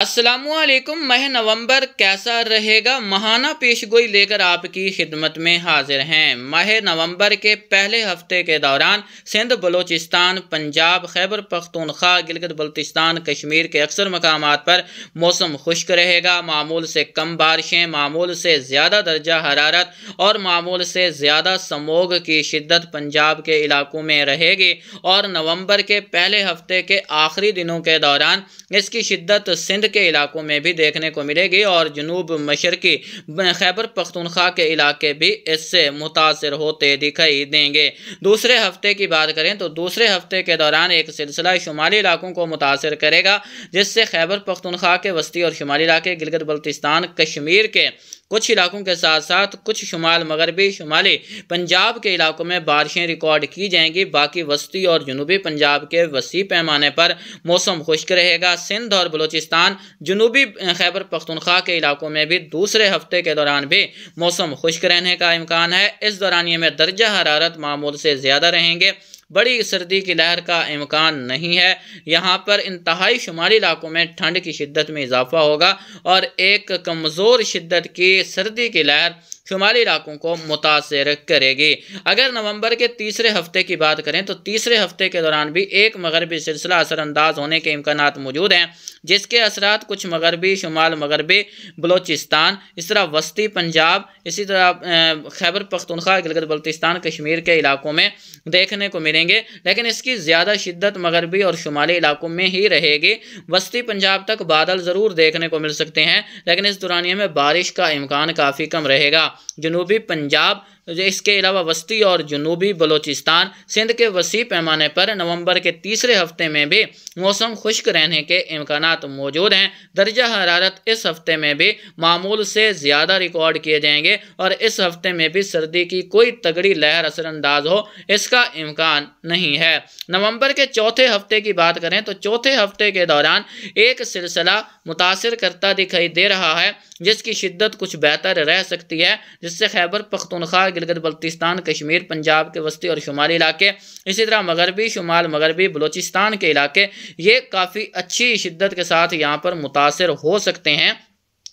असलकुम मह नवंबर, कैसा रहेगा? महाना पेशगोई लेकर आपकी खिदमत में हाजिर हैं। माह नवंबर के पहले हफ़्ते के दौरान सिंध, बलोचिस्तान, पंजाब, खैबर, पख्तूनख्वा, गिलगित, बल्तिस्तान, कश्मीर के अक्सर मकाम पर मौसम खुश्क रहेगा। मामूल से कम बारिशें, मामूल से ज़्यादा दर्जा हरारत और मामूल से ज़्यादा समोग की शिद्दत पंजाब के इलाकों में रहेगी। और नवंबर के पहले हफ़्ते के आखिरी दिनों के दौरान इसकी शिद्दत सिंध के इलाकों में भी देखने को मिलेगी और जनूब मशरकी खैबर पख्तनख्वा के इलाके भी इससे मुतासर होते दिखाई देंगे। दूसरे हफ़्ते की बात करें तो दूसरे हफ़्ते के दौरान एक सिलसिला शुमाली इलाकों को मुतासर करेगा, जिससे खैबर पख्तनख्वा के वस्ती और शुमाली इलाके गिलगित बल्तिस्तान, कश्मीर के कुछ इलाकों के साथ साथ कुछ शुमाल मगरबी, शुमाली पंजाब के इलाकों में बारिशें रिकॉर्ड की जाएँगी। बाकी वस्ती और जनूबी पंजाब के वसी पैमाने पर मौसम खुश्क रहेगा। सिंध और बलूचिस्तान, जनूबी खैबर पख्तनख्वा के इलाकों में भी दूसरे हफ़्ते के दौरान भी मौसम खुश्क रहने का इम्कान है। इस दौरान में दर्जा हरारत मामूल से ज़्यादा रहेंगे। बड़ी सर्दी की लहर का इम्कान नहीं है। यहाँ पर इंतहाई शुमारी इलाकों में ठंड की शिद्दत में इजाफा होगा और एक कमज़ोर शिद्दत की सर्दी की लहर शुमाली इलाकों को मुतासर करेगी। अगर नवंबर के तीसरे हफ़्ते की बात करें तो तीसरे हफ़्ते के दौरान भी एक मगरबी सिलसिला असरअंदाज होने के इम्कान मौजूद हैं, जिसके असरात कुछ मगरबी, शुमाल मगरबी, बलोचिस्तान, इस तरह वस्ती पंजाब, इसी तरह खैबर पख्तनख्वा, गिलगत बल्तिस्तान, कश्मीर के इलाकों में देखने को मिलेंगे। लेकिन इसकी ज़्यादा शिद्दत मगरबी और शुमाली इलाकों में ही रहेगी। वस्ती पंजाब तक बादल ज़रूर देखने को मिल सकते हैं, लेकिन इस दौरानिए में बारिश का इम्कान काफ़ी कम रहेगा। जनूबी पंजाब इसके अलावा वस्ती और जनूबी बलोचिस्तान, सिंध के वसी पैमाने पर नवंबर के तीसरे हफ़्ते में भी मौसम खुश्क रहने के इम्कान मौजूद हैं। दर्जा हरारत इस हफ़्ते में भी मामूल से ज़्यादा रिकॉर्ड किए जाएँगे और इस हफ़्ते में भी सर्दी की कोई तगड़ी लहर असरअंदाज हो, इसका इम्कान नहीं है। नवंबर के चौथे हफ़्ते की बात करें तो चौथे हफ़्ते के दौरान एक सिलसिला मुतासर करता दिखाई दे रहा है, जिसकी शिद्दत कुछ बेहतर रह सकती है, जिससे खैबर पख्तनख्वा गिलगत बल्तिस्तान, कश्मीर, पंजाब के वस्ती और शुमाली इलाके। इसी तरह मगरबी, शुमाल मगरबी, बलोचिस्तान के इलाके, ये काफ़ी अच्छी शिद्दत के साथ यहाँ पर मुतासर हो सकते हैं।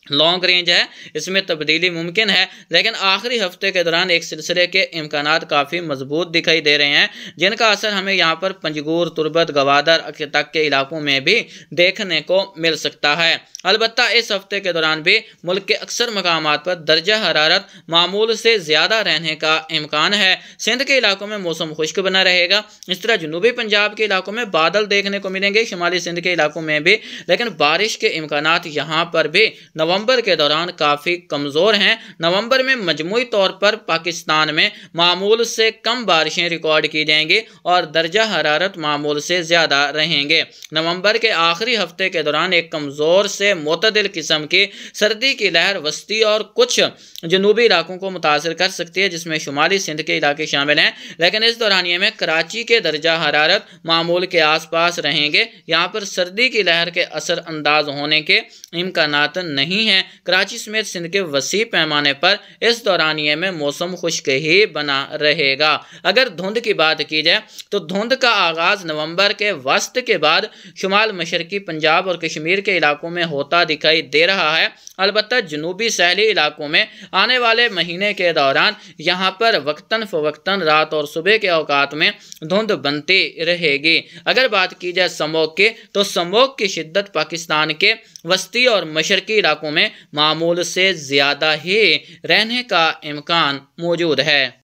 लॉन्ग रेंज है, इसमें तब्दीली मुमकिन है, लेकिन आखिरी हफ़्ते के दौरान एक सिलसिले के इम्कान काफ़ी मज़बूत दिखाई दे रहे हैं, जिनका असर हमें यहाँ पर पंजगूर, तुरबत, गवादर तक के इलाकों में भी देखने को मिल सकता है। अलबत् इस हफ़्ते के दौरान भी मुल्क के अक्सर मकाम पर दर्जा हरारत मामूल से ज़्यादा रहने का इम्कान है। सिंध के इलाकों में मौसम खुश्क बना रहेगा, इस तरह जनूबी पंजाब के इलाकों में बादल देखने को मिलेंगे, शुमाली सिंध के इलाकों में भी, लेकिन बारिश के इम्कान यहाँ पर भी नवंबर नवंबर के दौरान काफ़ी कमज़ोर हैं। नवंबर में मजमू तौर पर पाकिस्तान में मामूल से कम बारिशें रिकॉर्ड की जाएँगी और दर्जा हरारत मामूल से ज़्यादा रहेंगे। नवंबर के आखिरी हफ़्ते के दौरान एक कमज़ोर से मतदिल किस्म की सर्दी की लहर वस्ती और कुछ जनूबी इलाकों को मुतासर कर सकती है, जिसमें शुमाली सिंध के इलाके शामिल हैं। लेकिन इस दौरानिए में कराची के दर्जा हरारत मामूल के आस पास रहेंगे। यहाँ पर सर्दी की लहर के असर अंदाज होने के इम्कान नहीं नहीं है। कराची समेत सिंध के वसी पैमाने पर इस दौरानिए में मौसम खुश्क ही बना रहेगा। अगर धुंध की बात की जाए तो धुंध का आगाज़ नवंबर के वस्त के बाद शुमाल मशरकी पंजाब और कश्मीर के इलाकों में होता दिखाई दे रहा है। अलबत् जनूबी सहली इलाकों में आने वाले महीने के दौरान यहाँ पर वक्ता फ़वक्ता रात और सुबह के अवकात में धुंध बनती रहेगी। अगर बात की जाए समोक की तो समोक की शिद्दत पाकिस्तान के वस्ती और मशरकी इलाकों में मामूल से ज़्यादा ही रहने का इम्कान मौजूद है।